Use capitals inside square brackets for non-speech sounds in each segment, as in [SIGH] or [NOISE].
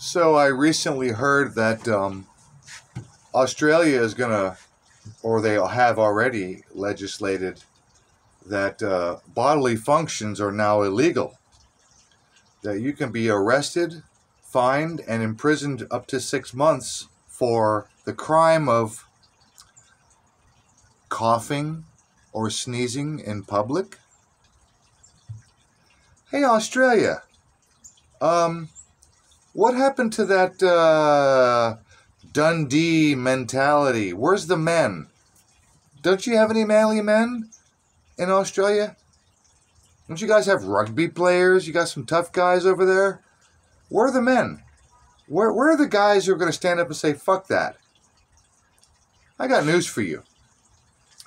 So I recently heard that um, Australia is going to, or they have already legislated that uh, bodily functions are now illegal. That you can be arrested, fined, and imprisoned up to six months for the crime of coughing or sneezing in public. Hey, Australia. Um, what happened to that uh, Dundee mentality? Where's the men? Don't you have any manly men in Australia? Don't you guys have rugby players? You got some tough guys over there? Where are the men? Where, where are the guys who are going to stand up and say, fuck that? I got news for you. [LAUGHS]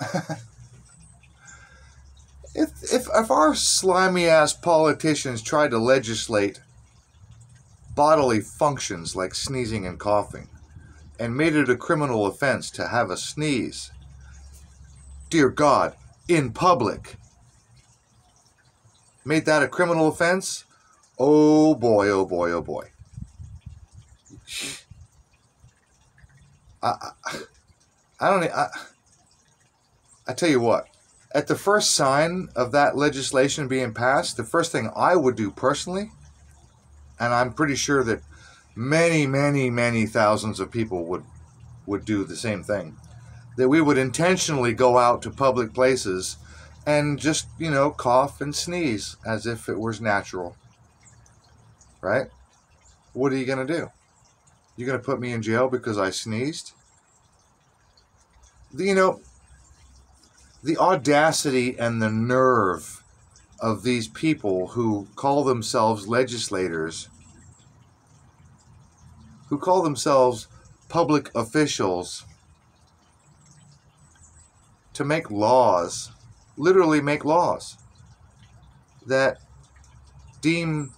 if, if, if our slimy ass politicians tried to legislate bodily functions like sneezing and coughing and made it a criminal offense to have a sneeze. Dear God, in public. Made that a criminal offense? Oh boy, oh boy, oh boy. [SIGHS] I, I, I don't I, I tell you what, at the first sign of that legislation being passed, the first thing I would do personally and I'm pretty sure that many, many, many thousands of people would would do the same thing. That we would intentionally go out to public places and just, you know, cough and sneeze as if it was natural. Right? What are you going to do? You're going to put me in jail because I sneezed? You know, the audacity and the nerve of these people who call themselves legislators who call themselves public officials to make laws, literally make laws, that deem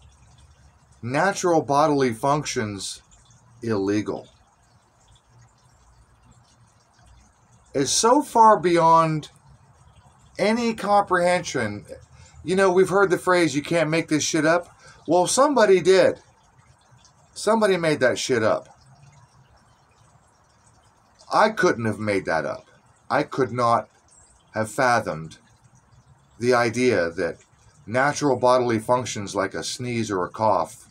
natural bodily functions illegal is so far beyond any comprehension. You know, we've heard the phrase, you can't make this shit up. Well, somebody did. Somebody made that shit up. I couldn't have made that up. I could not have fathomed the idea that natural bodily functions like a sneeze or a cough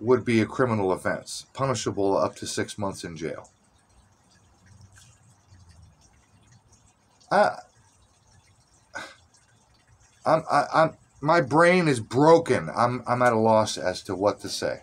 would be a criminal offense, punishable up to six months in jail. I, I'm, I, I'm, my brain is broken. I'm, I'm at a loss as to what to say.